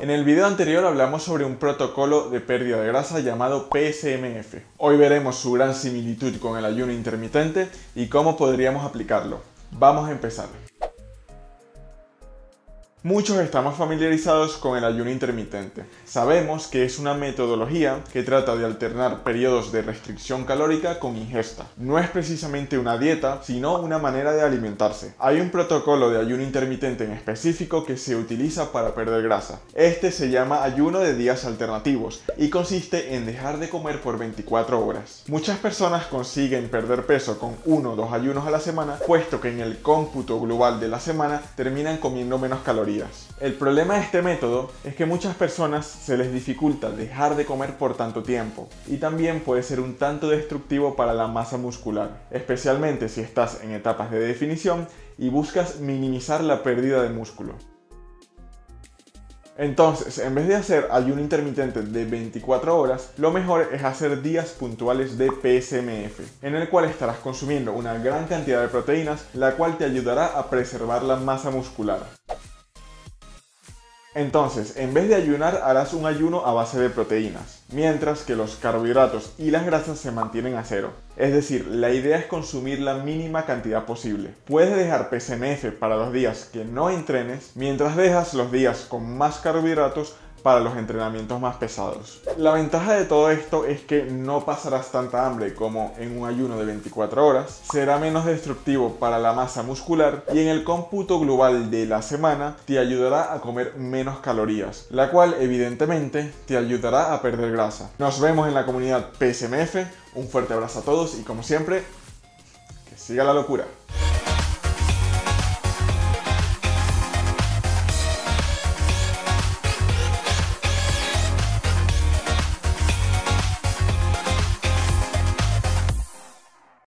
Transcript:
En el video anterior hablamos sobre un protocolo de pérdida de grasa llamado PSMF. Hoy veremos su gran similitud con el ayuno intermitente y cómo podríamos aplicarlo. Vamos a empezar. Muchos estamos familiarizados con el ayuno intermitente. Sabemos que es una metodología que trata de alternar periodos de restricción calórica con ingesta. No es precisamente una dieta, sino una manera de alimentarse. Hay un protocolo de ayuno intermitente en específico que se utiliza para perder grasa. Este se llama ayuno de días alternativos y consiste en dejar de comer por 24 horas. Muchas personas consiguen perder peso con uno o dos ayunos a la semana, puesto que en el cómputo global de la semana terminan comiendo menos calorías el problema de este método es que muchas personas se les dificulta dejar de comer por tanto tiempo y también puede ser un tanto destructivo para la masa muscular, especialmente si estás en etapas de definición y buscas minimizar la pérdida de músculo. Entonces, en vez de hacer ayuno intermitente de 24 horas, lo mejor es hacer días puntuales de PSMF, en el cual estarás consumiendo una gran cantidad de proteínas, la cual te ayudará a preservar la masa muscular. Entonces, en vez de ayunar, harás un ayuno a base de proteínas, mientras que los carbohidratos y las grasas se mantienen a cero. Es decir, la idea es consumir la mínima cantidad posible. Puedes dejar PSMF para los días que no entrenes, mientras dejas los días con más carbohidratos para los entrenamientos más pesados. La ventaja de todo esto es que no pasarás tanta hambre como en un ayuno de 24 horas, será menos destructivo para la masa muscular y en el cómputo global de la semana te ayudará a comer menos calorías, la cual evidentemente te ayudará a perder grasa. Nos vemos en la comunidad PSMF, un fuerte abrazo a todos y como siempre, que siga la locura.